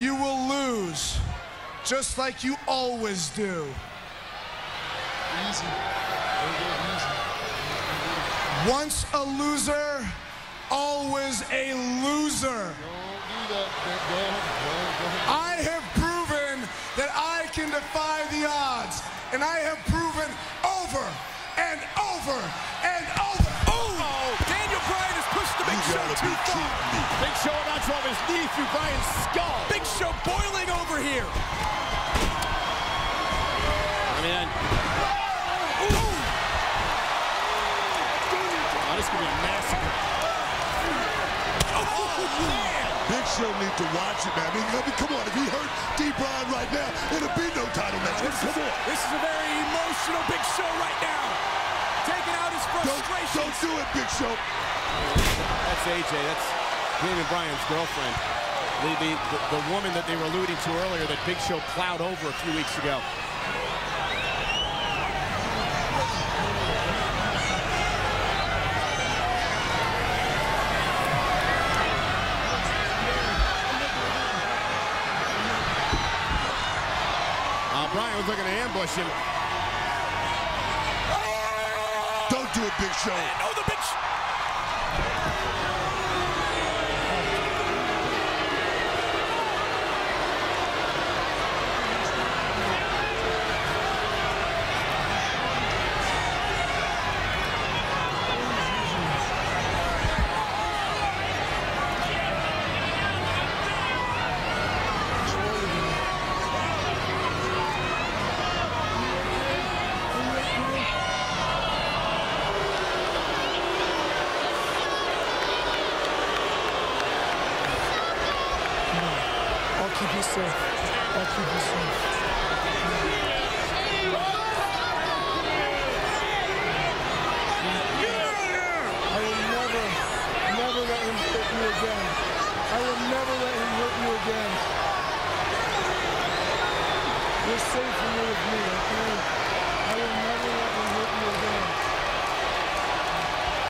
You will lose, just like you always do. Easy. Once a loser, always a loser. Don't do that. Go ahead. Go ahead. Go ahead. I have proven that I can defy the odds, and I have proven over and over. Oh, Daniel Bryan has pushed the Big You Show gotta too far. Big Show about to his knee through Bryan's skull. Big Show boiling over here. I mean, ooh. Oh, this could be a massacre. Oh, man. Big Show need to watch it, man. I mean, come on. If he hurt D. Bryan right now, it'll be no title match. Come on. this is a very emotional Big Show right now. Taking out his Don't, don't it, Big Show. That's AJ. That's Daniel Bryan's girlfriend. The, the, the, the woman that they were alluding to earlier that Big Show plowed over a few weeks ago. Uh, Bryan was looking to ambush him. Do a Big Show. I'll keep you safe. I'll keep you. I will never, never let him hurt you again. I will never let him hurt you again. You're safe when you're with me, okay?